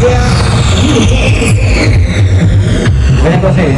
idea. Bueno, entonces.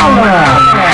Palmas!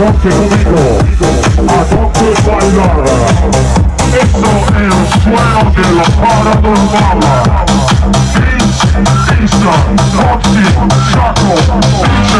funky flamingo, a funky bailar. Esto es suelo de la paranormal. Beats, Insta, Toxic, Ciaco, DJ.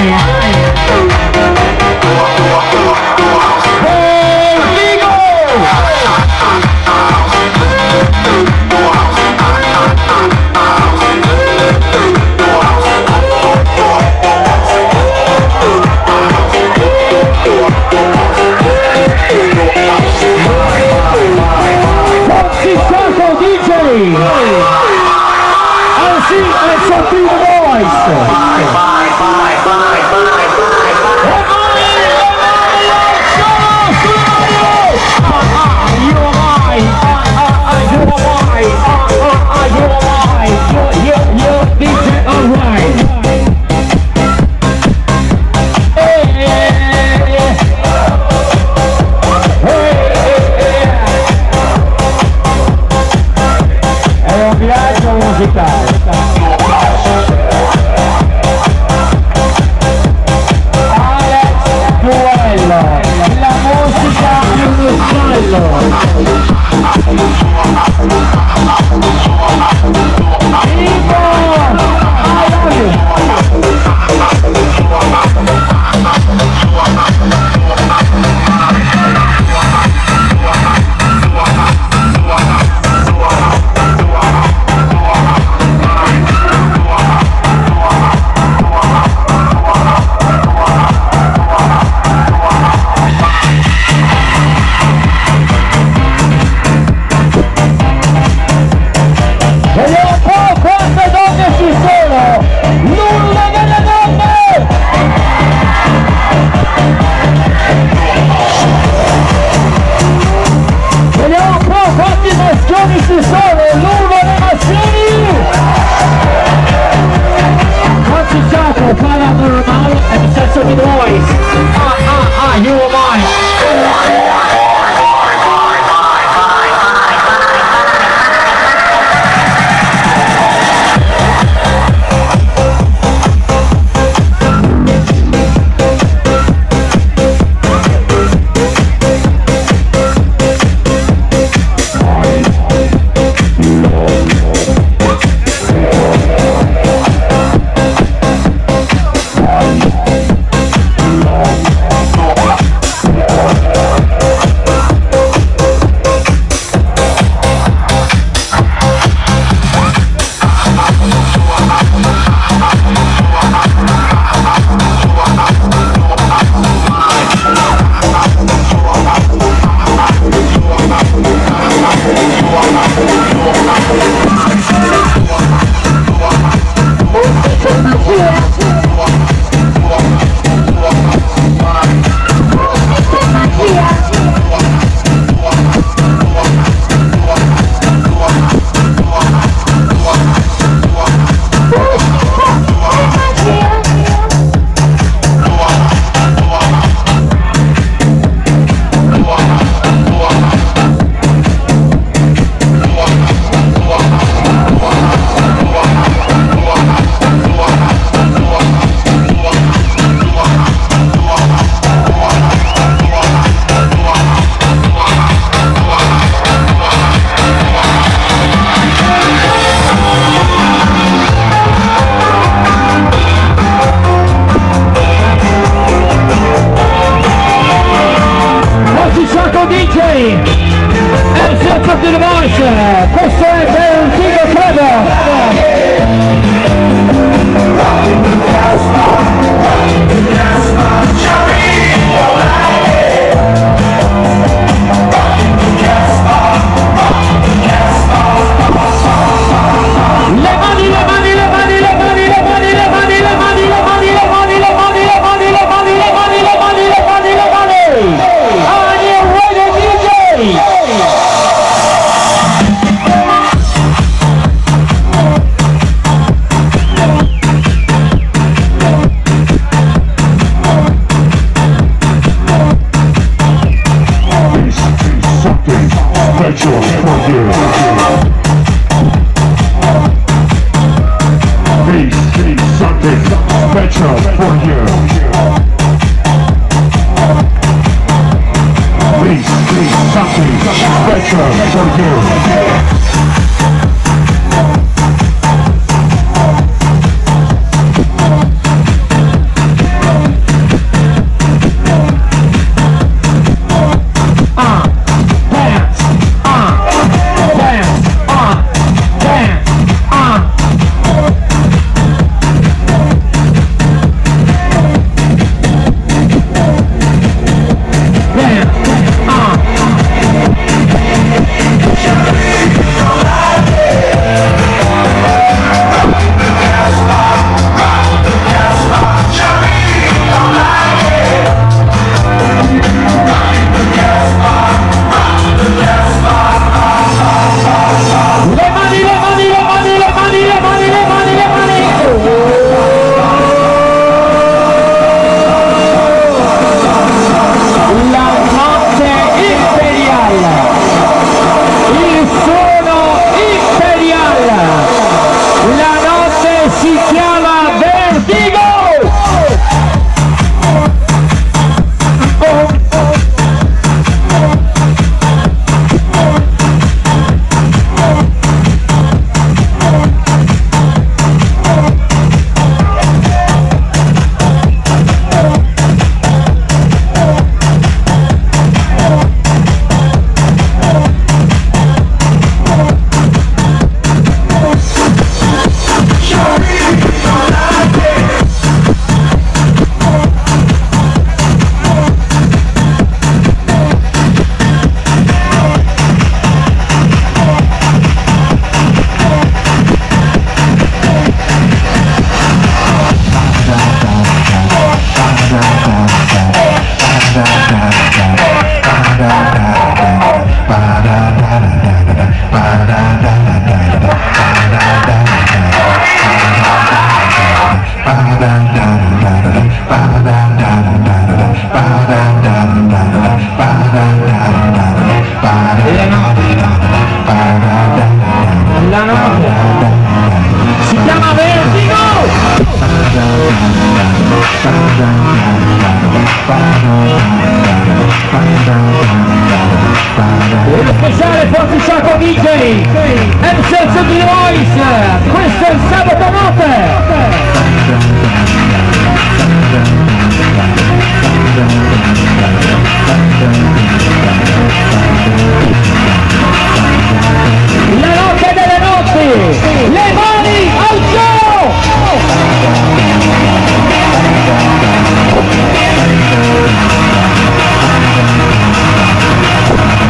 Three. something, something special for you. Uno speciale Forza Sciacqua DJ, Emerson Sunday Voice, questo è il sabato notte! La notte delle notti! Le mani al cielo! Thank